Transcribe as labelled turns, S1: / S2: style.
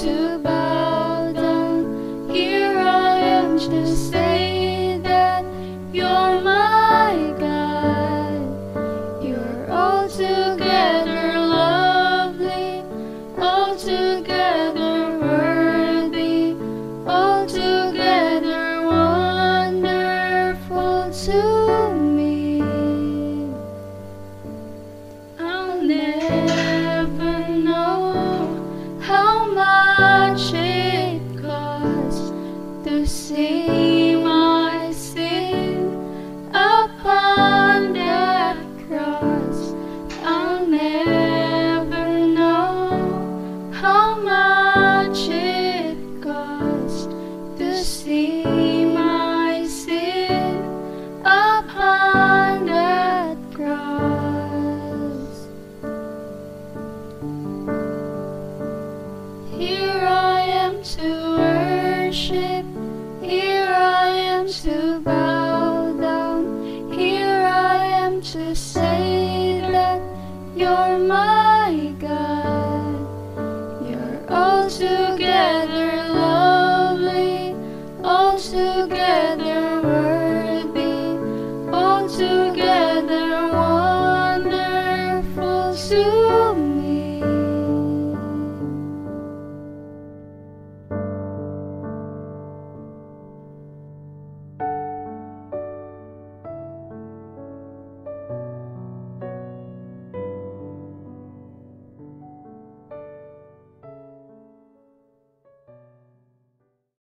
S1: to buy. to bow down. Here I am to say that you're my God. You're altogether lovely, altogether worthy, altogether wonderful.